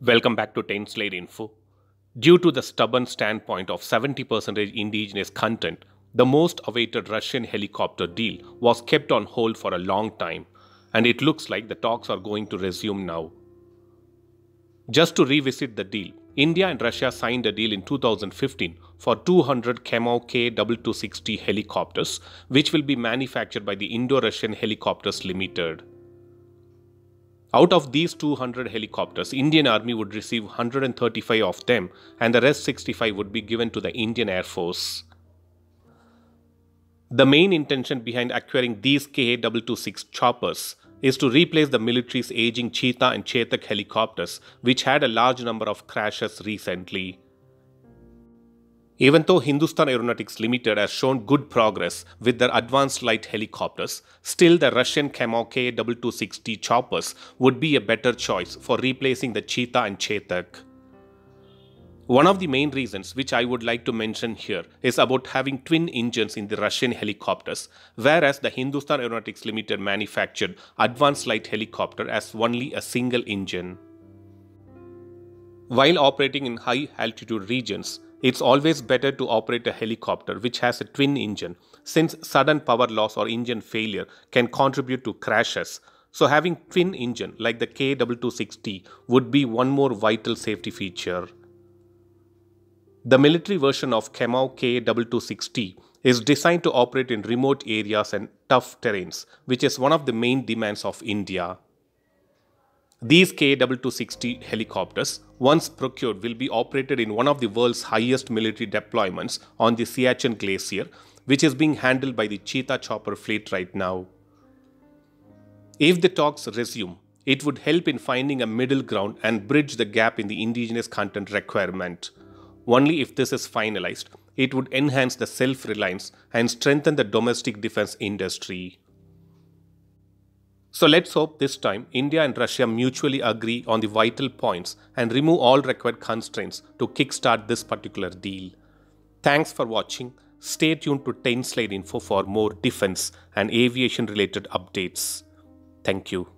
Welcome back to 10 Slide Info. Due to the stubborn standpoint of 70% indigenous content, the most awaited Russian helicopter deal was kept on hold for a long time, and it looks like the talks are going to resume now. Just to revisit the deal, India and Russia signed a deal in 2015 for 200 Kamov Ka-226T helicopters, which will be manufactured by the Indo Russian Helicopters Limited. Out of these 200 helicopters, Indian Army would receive 135 of them and the rest 65 would be given to the Indian Air Force. The main intention behind acquiring these KA-226 choppers is to replace the military's aging Cheetah and Chetak helicopters, which had a large number of crashes recently. Even though Hindustan Aeronautics Limited has shown good progress with their advanced light helicopters, still the Russian Kamov Ka-226T choppers would be a better choice for replacing the Cheetah and Chetak. One of the main reasons which I would like to mention here is about having twin engines in the Russian helicopters, whereas the Hindustan Aeronautics Limited manufactured advanced light helicopter as only a single engine. While operating in high altitude regions, it's always better to operate a helicopter which has a twin engine since sudden power loss or engine failure can contribute to crashes. So having twin engine like the Ka-226T would be one more vital safety feature. The military version of Kamov Ka-226T is designed to operate in remote areas and tough terrains, which is one of the main demands of India. These Ka-226T helicopters, once procured, will be operated in one of the world's highest military deployments on the Siachen Glacier, which is being handled by the Cheetah Chopper fleet right now. If the talks resume, it would help in finding a middle ground and bridge the gap in the indigenous content requirement. Only if this is finalized, it would enhance the self reliance and strengthen the domestic defense industry. So let's hope this time India and Russia mutually agree on the vital points and remove all required constraints to kickstart this particular deal. Thanks for watching. Stay tuned to 10 Slide Info for more defense and aviation related updates. Thank you.